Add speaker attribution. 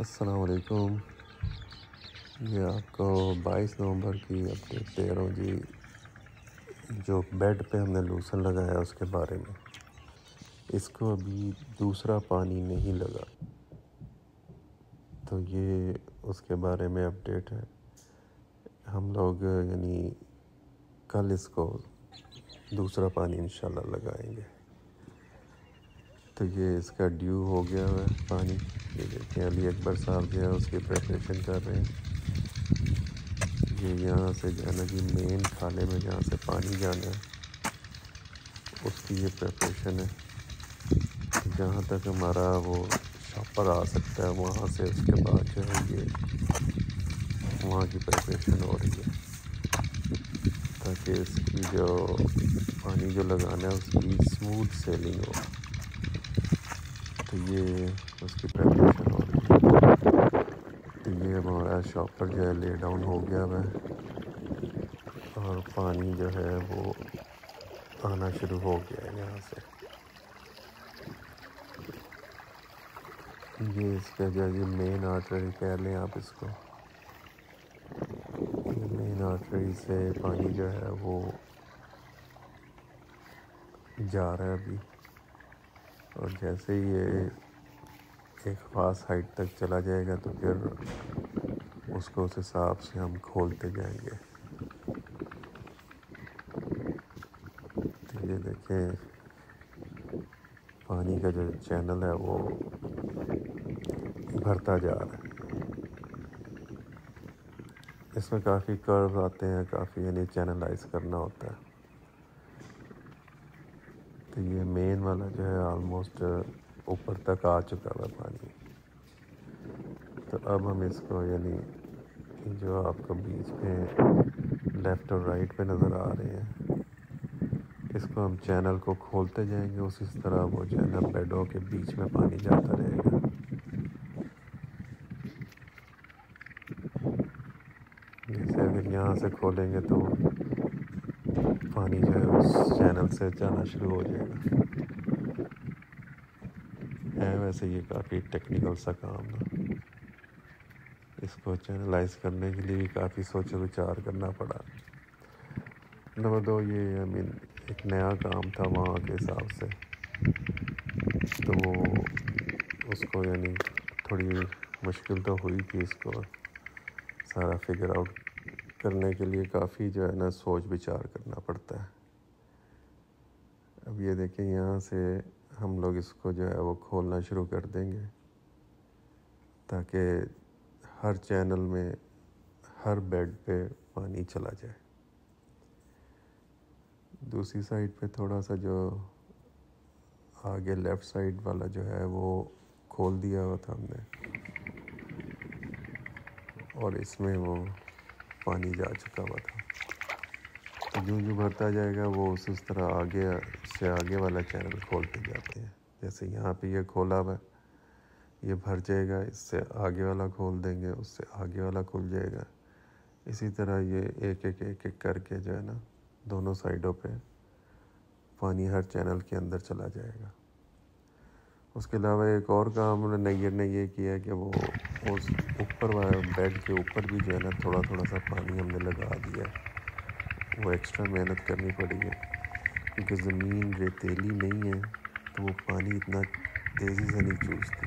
Speaker 1: असलकुम ये आपको 22 नवंबर की अपडेट दे रहा हूँ जी। जो बेड पे हमने लूसन लगाया उसके बारे में। इसको अभी दूसरा पानी नहीं लगा। तो ये उसके बारे में अपडेट है। हम लोग, यानी कल इसको दूसरा पानी इंशाल्लाह लगाएँगे। तो ये इसका ड्यू हो गया है पानी। ये देखें अली अकबर साहब जो है उसकी प्रेपरेशन कर रहे हैं। ये यहाँ से जो है ना जी मेन खाले में जहाँ से पानी जाना है, उसकी ये प्रेपरेशन है। जहाँ तक हमारा वो शॉपर आ सकता है, वहाँ से उसके बाद जो है ये, वहाँ की प्रेपरेशन हो रही है। ताकि इसकी जो पानी जो लगाना है, उसकी स्मूथ सेलिंग हो। तो ये उसकी प्रेपरेशन हो रही है तो ये हमारा पर जो है ले डाउन हो गया है और पानी जो है वो आना शुरू हो गया है यहाँ से। ये इसका जो ये मेन आर्टरी कह लें आप इसको। मेन आर्टरी से पानी जो है वो जा रहा है अभी। और जैसे ही ये एक ख़ास हाइट तक चला जाएगा तो फिर उसको उस हिसाब से हम खोलते जाएँगे। तो ये देखें पानी का जो चैनल है वो भरता जा रहा है। इसमें काफ़ी कर्व आते हैं, काफ़ी यानी चैनलाइज करना होता है। तो ये मेन वाला जो है ऑलमोस्ट ऊपर तक आ चुका है पानी। तो अब हम इसको यानी जो आपको बीच में लेफ़्ट और राइट पे नज़र आ रहे हैं, इसको हम चैनल को खोलते जाएँगे, उसी तरह वो चैनल बेडों के बीच में पानी जाता रहेगा। जैसे अगर यहाँ से खोलेंगे तो पानी जो है उस चैनल से जाना शुरू हो जाएगा। है वैसे ये काफ़ी टेक्निकल सा काम है इसको चैनलाइज करने के लिए भी काफ़ी सोच विचार करना पड़ा। नंबर दो ये आई मीन एक नया काम था वहाँ के हिसाब से। तो वो, उसको, यानी थोड़ी मुश्किल तो हुई थी इसको सारा फिगर आउट करने के लिए काफ़ी जो है ना सोच विचार करना पड़ता है। अब ये देखें यहाँ से हम लोग इसको जो है वो खोलना शुरू कर देंगे ताकि हर चैनल में, हर बेड पे पानी चला जाए। दूसरी साइड पे थोड़ा सा जो आगे लेफ़्ट साइड वाला जो है, वो खोल दिया हुआ था हमने। और इसमें वो पानी जा चुका हुआ था। तो जो जो भरता जाएगा, वो उस तरह आगे से आगे वाला चैनल खोलते जाते हैं। जैसे यहाँ पे ये खोला हुआ ये भर जाएगा, इससे आगे वाला खोल देंगे, उससे आगे वाला खुल जाएगा। इसी तरह ये एक एक एक एक करके जो है ना, दोनों साइडों पे पानी हर चैनल के अंदर चला जाएगा। उसके अलावा एक और काम नैयर ने ये किया कि वो उस ऊपर बेड के ऊपर भी जो है ना थोड़ा थोड़ा सा पानी हमने लगा दिया वो एक्स्ट्रा मेहनत करनी पड़ी है क्योंकि ज़मीन रेतीली नहीं है तो वो पानी इतना तेज़ी से नहीं चूसती।